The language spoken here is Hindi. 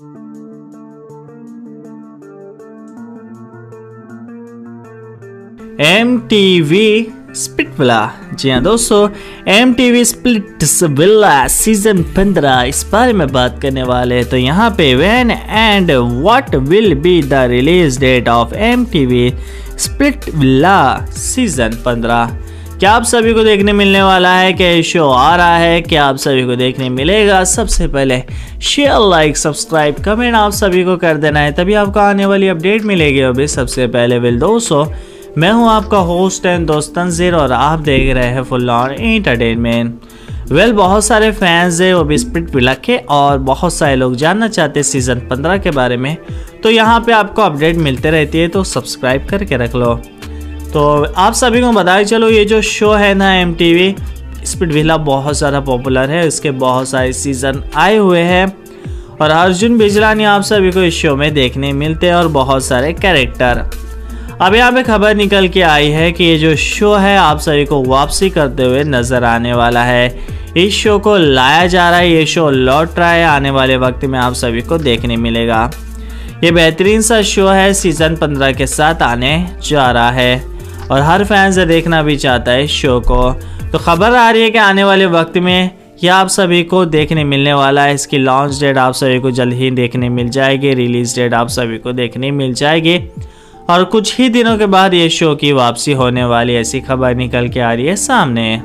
M T V split villa जी हाँ दोस्तों M T V Splitsvilla season पंद्रह इस बारे में बात करने वाले हैं। तो यहाँ पे when and what will be the release date of M T V Splitsvilla season पंद्रह? क्या आप सभी को देखने मिलने वाला है? कि शो आ रहा है? क्या आप सभी को देखने मिलेगा? सबसे पहले शेयर लाइक सब्सक्राइब कमेंट आप सभी को कर देना है, तभी आपको आने वाली अपडेट मिलेगी। अभी सबसे पहले विल दोस्तों, मैं हूँ आपका होस्ट एंड दोस्त तंजीर और आप देख रहे हैं फुल ऑन एंटरटेनमेंट वेल बहुत सारे फैंस है, वो भी स्प्रिट विला के और बहुत सारे लोग जानना चाहते हैं सीज़न 15 के बारे में। तो यहाँ पे आपको अपडेट मिलते रहती है तो सब्सक्राइब करके रख लो। तो आप सभी को बताया, चलो ये जो शो है ना M T V Splitsvilla बहुत ज़्यादा पॉपुलर है, इसके बहुत सारे सीज़न आए हुए हैं। और अर्जुन बिजलानी, आप सभी को इस शो में देखने मिलते हैं और बहुत सारे कैरेक्टर अब यहाँ पे खबर निकल के आई है कि ये जो शो है, आप सभी को वापसी करते हुए नज़र आने वाला है। इस शो को लाया जा रहा है, ये शो लौट रहा है, आने वाले वक्त में आप सभी को देखने मिलेगा। ये बेहतरीन सा शो है सीज़न 15 के साथ आने जा रहा है। और हर फैंस देखना भी चाहता है शो को। तो खबर आ रही है कि आने वाले वक्त में यह आप सभी को देखने मिलने वाला है। इसकी लॉन्च डेट आप सभी को जल्द ही देखने मिल जाएगी रिलीज़ डेट आप सभी को देखने मिल जाएगी। और कुछ ही दिनों के बाद ये शो की वापसी होने वाली ऐसी खबर निकल के आ रही है सामने।